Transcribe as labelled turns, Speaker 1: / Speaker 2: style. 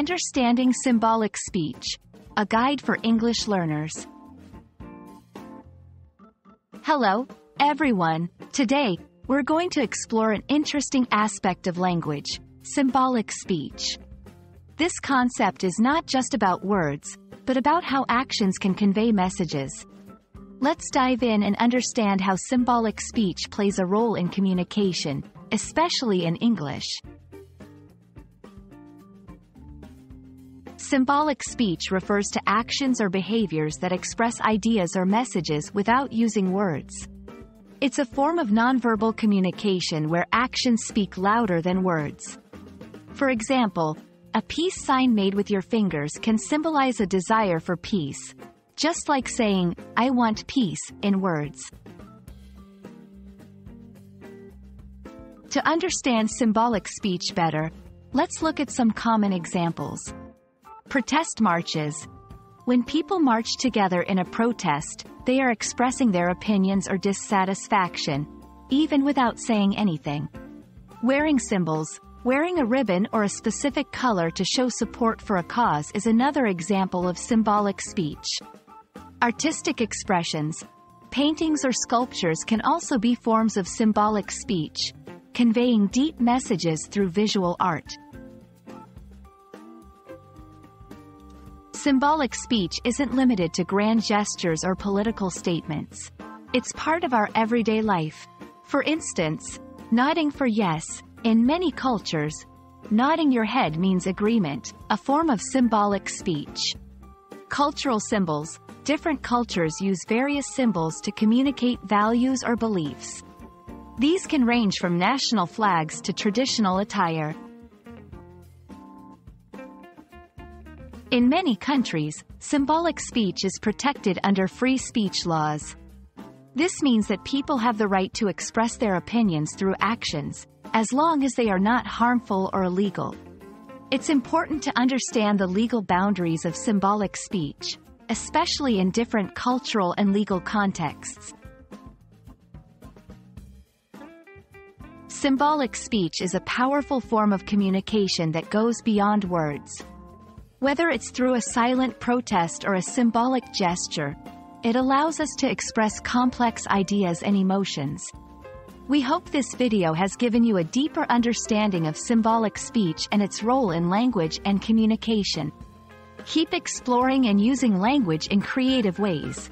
Speaker 1: Understanding Symbolic Speech, a guide for English learners. Hello, everyone. Today, we're going to explore an interesting aspect of language, symbolic speech. This concept is not just about words, but about how actions can convey messages. Let's dive in and understand how symbolic speech plays a role in communication, especially in English. Symbolic speech refers to actions or behaviors that express ideas or messages without using words. It's a form of nonverbal communication where actions speak louder than words. For example, a peace sign made with your fingers can symbolize a desire for peace, just like saying, I want peace, in words. To understand symbolic speech better, let's look at some common examples. Protest marches. When people march together in a protest, they are expressing their opinions or dissatisfaction, even without saying anything. Wearing symbols, Wearing a ribbon or a specific color to show support for a cause is another example of symbolic speech. Artistic expressions. Paintings or sculptures can also be forms of symbolic speech, conveying deep messages through visual art. Symbolic speech isn't limited to grand gestures or political statements. It's part of our everyday life. For instance, nodding for yes, in many cultures, nodding your head means agreement, a form of symbolic speech. Cultural symbols. Different cultures use various symbols to communicate values or beliefs. These can range from national flags to traditional attire. In many countries, symbolic speech is protected under free speech laws. This means that people have the right to express their opinions through actions, as long as they are not harmful or illegal. It's important to understand the legal boundaries of symbolic speech, especially in different cultural and legal contexts. Symbolic speech is a powerful form of communication that goes beyond words. Whether it's through a silent protest or a symbolic gesture, it allows us to express complex ideas and emotions, we hope this video has given you a deeper understanding of symbolic speech and its role in language and communication. Keep exploring and using language in creative ways.